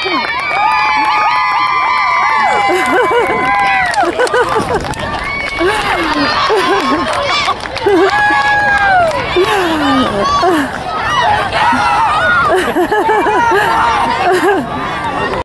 Ah.